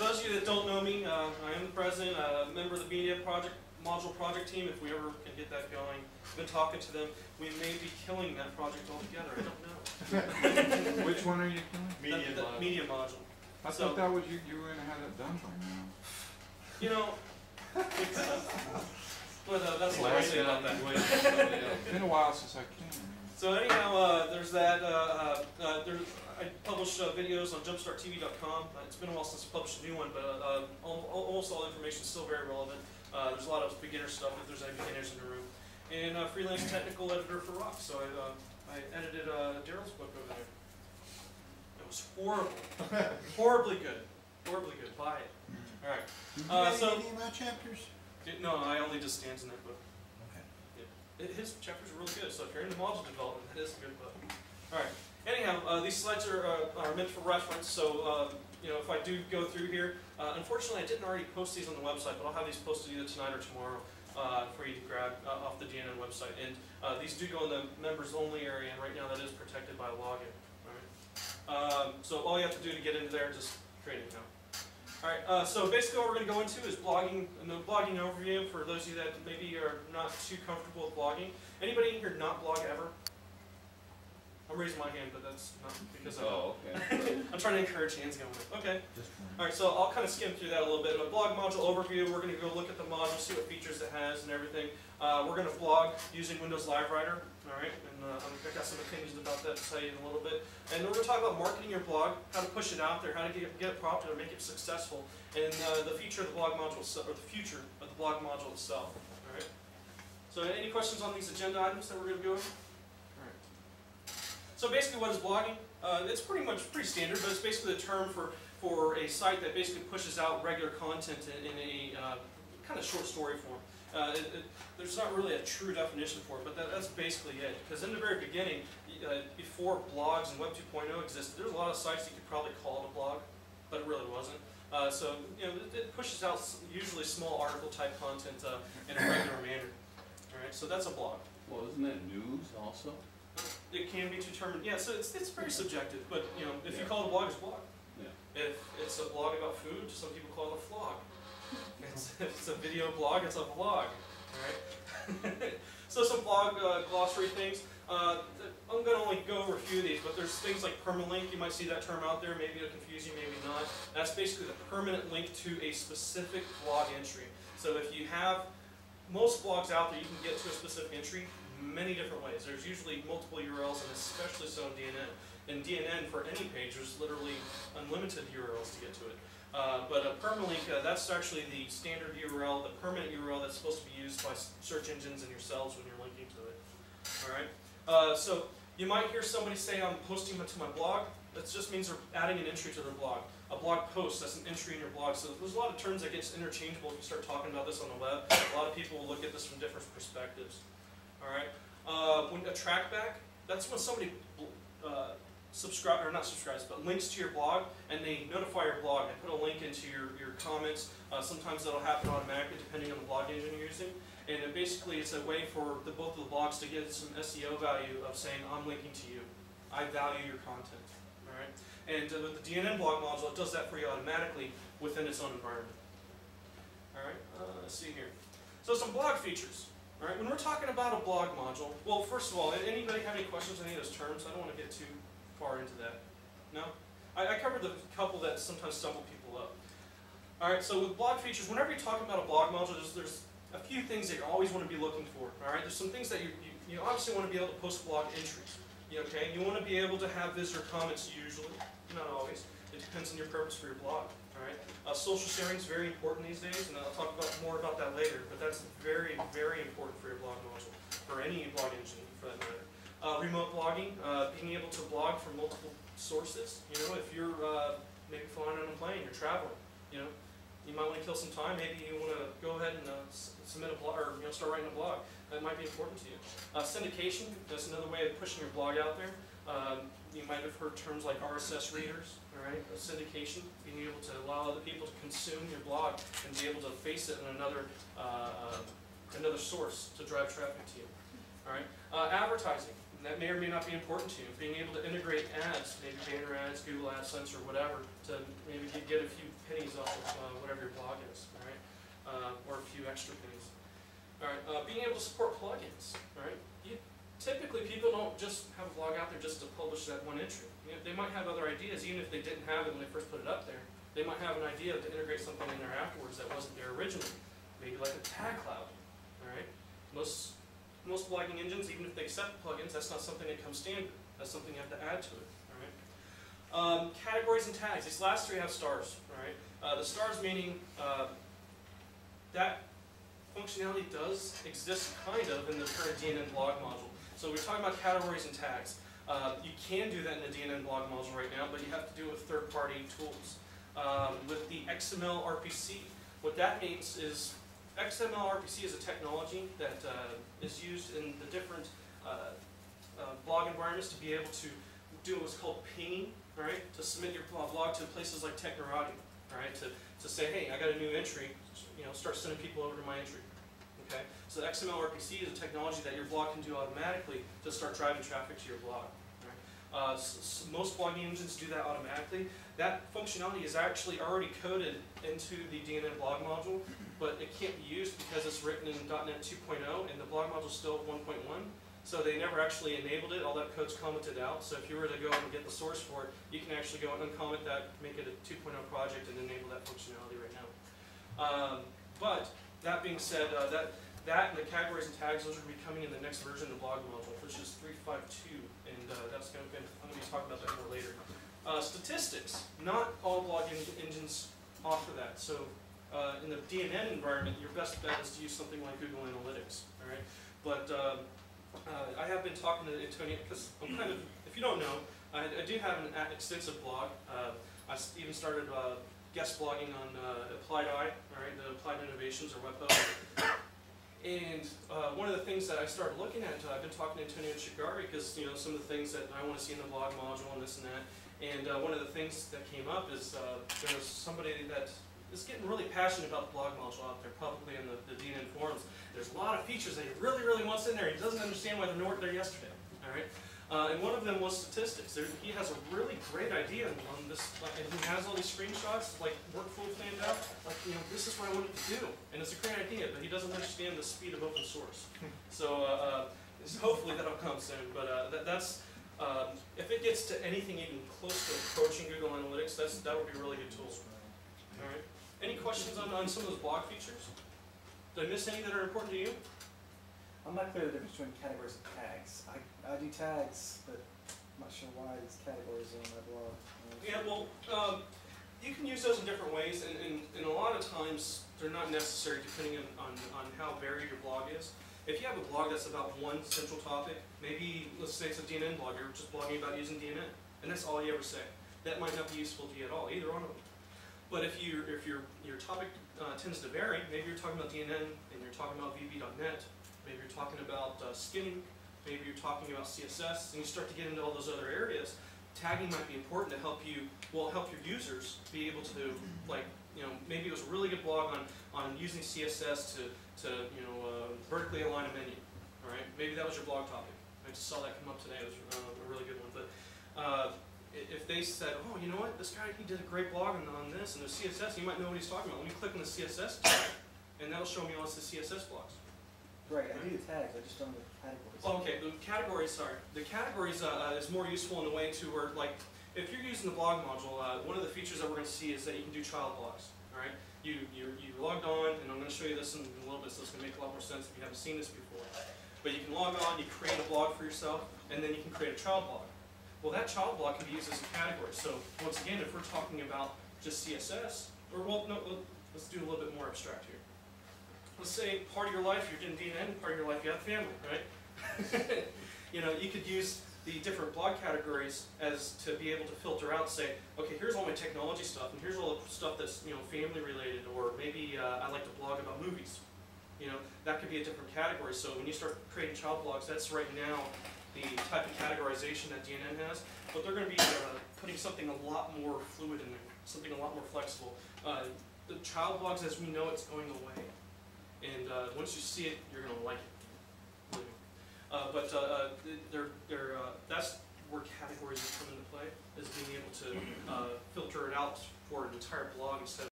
those of you that don't know me, uh, I am the president, a member of the media project, module project team, if we ever can get that going. I've Been talking to them, we may be killing that project altogether, I don't know. Which one are you doing? The- Media the module. Media module. I So- thought that was, you, you were gonna have it done by now. You know, it's, uh, but uh, that's what I say about that. It's been a while since I came. So anyhow, uh, there's that. Uh, uh, uh, there's, I publish uh, videos on JumpstartTV.com. Uh, it's been a while since I published a new one, but uh, uh, al- al- almost all the information is still very relevant. Uh, there's a lot of beginner stuff if there's any beginners in the room. And uh, freelance technical editor for Wrox. So I, uh, I edited uh, Daryl's book over there. It was horrible, horribly good, horribly good. Buy it. All right. Did you Uh, so- any of my chapters? It- no, I only just stands in that book. Okay. It- His chapters are really good, so if you're into module development, that is a good book. All right. Anyhow, uh, these slides are, uh, are meant for reference, so uh, you know if I do go through here, uh, unfortunately I didn't already post these on the website, but I'll have these posted either tonight or tomorrow uh, for you to grab uh, off the DNN website. And these do go in the members only area, and right now that is protected by login. All right. Um, so all you have to do to get into there is just create an account. All right, uh, so basically what we're going to go into is blogging, and the blogging overview for those of you that maybe are not too comfortable with blogging. Anybody in here not blog ever? I'm raising my hand, but that's not because I Oh, okay. I'm trying to encourage hands going. Okay. All right, so I'll kind of skim through that a little bit. A blog module overview, we're going to go look at the module, see what features it has and everything. Uh, we're going to blog using Windows Live Writer, all right, and uh, I've got some opinions about that to tell you in a little bit. And then we're going to talk about marketing your blog, how to push it out there, how to get, get it popular, make it successful, and uh, the feature of the blog module, itself- or the future of the blog module itself, all right. So any questions on these agenda items that we're going to go over? So basically, what is blogging? Uh, it's pretty much pretty standard, but it's basically a term for for a site that basically pushes out regular content in, in a uh, kind of short story form. Uh, it, it, there's not really a true definition for it, but that, that's basically it. Because in the very beginning, uh, before blogs and Web 2.0 existed, there was a lot of sites you could probably call it a blog, but it really wasn't. Uh, so you know, it, it pushes out usually small article type content uh, in a regular manner. All right, so that's a blog. Well, isn't that news also? It can be determined, yeah, so it's, it's very subjective, but, you know, if you call it a blog, it's a blog. Yeah. If it's a blog about food, some people call it a vlog. It's, if it's a video blog, it's a vlog, alright? So some blog uh, glossary things. Uh, I'm gonna only go over a few of these, but there's things like permalink, you might see that term out there, maybe it'll confuse you, maybe not. That's basically the permanent link to a specific blog entry. So if you have most blogs out there, you can get to a specific entry many different ways. There's usually multiple URLs, and especially so in DNN. In DNN, for any page, there's literally unlimited URLs to get to it. Uh, but a permalink, uh, that's actually the standard URL, the permanent URL that's supposed to be used by search engines and yourselves when you're linking to it. All right. Uh, so you might hear somebody say, "I'm posting to my blog." That just means they're adding an entry to their blog. A blog post, that's an entry in your blog. So there's a lot of terms that gets interchangeable if you start talking about this on the web. A lot of people will look at this from different perspectives. All right. Uh, when a trackback, that's when somebody uh, subscribe or not subscribes, but links to your blog, and they notify your blog. They put a link into your, your comments. Uh, sometimes that'll happen automatically depending on the blog engine you're using. And it basically, it's a way for the, both of the blogs to get some SEO value of saying, I'm linking to you. I value your content. All right. And uh, with the DNN blog module, it does that for you automatically within its own environment. All right. Uh, let's see here. So some blog features. All right. When we're talking about a blog module, well, first of all, anybody have any questions on any of those terms? I don't want to get too far into that. No? I, I covered the couple that sometimes stumble people up. All right, so with blog features, whenever you're talking about a blog module, there's, there's a few things that you always want to be looking for. All right, there's some things that you, you, you obviously want to be able to post blog entries. You, okay, you want to be able to have visitor comments usually, not always. It depends on your purpose for your blog. Right, uh, social sharing is very important these days, and I'll talk about more about that later. But that's very, very important for your blog module, for any blog engine for that matter. Uh, remote blogging, uh, being able to blog from multiple sources. You know, if you're uh, maybe flying on a plane, you're traveling, you know, you might want to kill some time. Maybe you want to go ahead and uh, submit a blog, or you know, start writing a blog. That might be important to you. Uh, syndication, that's another way of pushing your blog out there. Um, you might have heard terms like RSS readers, all right, a syndication, being able to allow other people to consume your blog and be able to face it in another uh, uh, another source to drive traffic to you. All right, uh, advertising that may or may not be important to you. Being able to integrate ads, maybe banner ads, Google AdSense, or whatever, to maybe get a few pennies off of uh, whatever your blog is, all right, uh, or a few extra pennies. All right, uh, being able to support plugins, all right. You, typically people don't just have a blog out there just to publish that one entry. You know, they might have other ideas, even if they didn't have it when they first put it up there. They might have an idea to integrate something in there afterwards that wasn't there originally. Maybe like a tag cloud. All right, most most blogging engines, even if they accept plugins, that's not something that comes standard. That's something you have to add to it. All right. Um, categories and tags. These last three have stars. All right. Uh, the stars meaning uh, that functionality does exist kind of in the current DNN blog module. So we're talking about categories and tags. Uh, you can do that in the DNN blog module right now, but you have to do it with third-party tools. Um, with the XML RPC, what that means is XML RPC is a technology that uh, is used in the different uh, uh, blog environments to be able to do what's called pinging, right? To submit your blog to places like Technorati, right? To, to say, hey, I got a new entry, you know, start sending people over to my entry. Okay? So XML RPC is a technology that your blog can do automatically to start driving traffic to your blog. Right? Uh, s- s- most blogging engines do that automatically. That functionality is actually already coded into the DNN blog module, but it can't be used because it's written in .NET 2.0 and the blog module is still 1.1. So they never actually enabled it, all that code's commented out. So if you were to go and get the source for it, you can actually go and uncomment that, make it a 2.0 project and enable that functionality right now. Um, but that being said, uh, that, that and the categories and tags, those are going to be coming in the next version of the blog module, which is 352, and uh, that's going to, be, I'm going to be talking about that more later. Uh, statistics, not all blog en- engines offer that. So uh, in the DNN environment, your best bet is to use something like Google Analytics, all right? But um, uh, I have been talking to Antonio, because I'm kind of, if you don't know, I, I do have an extensive blog. Uh, I even started uh, guest blogging on uh, Applied Eye, all right, the Applied Innovations or WebHub. And uh, one of the things that I started looking at, uh, I've been talking to Antonio Chagoury because you know some of the things that I want to see in the blog module and this and that. And uh, one of the things that came up is uh, there was somebody that is getting really passionate about the blog module out there publicly in the, the DNN forums. There's a lot of features that he really, really wants in there. He doesn't understand why they weren't there yesterday. All right. Uh, and one of them was statistics. There, he has a really great idea on this, like, and he has all these screenshots, like workflow planned out. Like, you know, this is what I wanted to do, and it's a great idea, but he doesn't understand the speed of open source. So uh, uh, hopefully that'll come soon. But uh, that, that's um, if it gets to anything even close to approaching Google Analytics, that's that would be a really good tool. All right. Any questions on, on some of those blog features? Did I miss any that are important to you? I'm not clear the difference between categories and tags. I, I do tags, but I'm not sure why it's categories are on my blog. Yeah, well, um, you can use those in different ways, and, and, and a lot of times they're not necessary depending on, on, on how varied your blog is. If you have a blog that's about one central topic, maybe let's say it's a DNN blog, you're just blogging about using DNN, and that's all you ever say. That might not be useful to you at all, either one of them. But if you if your your topic uh, tends to vary, maybe you're talking about DNN and you're talking about VB.net, maybe you're talking about uh, skinning, maybe you're talking about CSS, and you start to get into all those other areas. Tagging might be important to help you, well, help your users be able to, like, you know, maybe it was a really good blog on, on using CSS to, to you know, uh, vertically align a menu, all right? Maybe that was your blog topic. I just saw that come up today, it was uh, a really good one. But uh, if they said, oh, you know what, this guy, he did a great blog on, on this, and the CSS, you might know what he's talking about. Let me click on the CSS tag, and that'll show me all the CSS blogs. Right, I do the tags, I just don't do the categories. Okay, the categories, sorry. The categories uh, uh, is more useful in a way to where, like, if you're using the blog module, uh, one of the features that we're going to see is that you can do child blogs. All right, you you you logged on, and I'm going to show you this in a little bit, so it's going to make a lot more sense if you haven't seen this before. But you can log on, you create a blog for yourself, and then you can create a child blog. Well, that child blog can be used as a category. So once again, if we're talking about just CSS, or well, no, let's do a little bit more abstract here. Let's say part of your life you're in DNN, part of your life you have family, right? you know, you could use the different blog categories as to be able to filter out, say, okay, here's all my technology stuff, and here's all the stuff that's you know family related, or maybe uh, I like to blog about movies. You know, that could be a different category. So when you start creating child blogs, that's right now the type of categorization that DNN has. But they're going to be uh, putting something a lot more fluid in there, something a lot more flexible. Uh, the child blogs, as we know, it's going away. And uh, once you see it, you're going to like it. Uh, but uh, uh, they're, they're, uh, that's where categories come into play, is being able to uh, filter it out for an entire blog instead of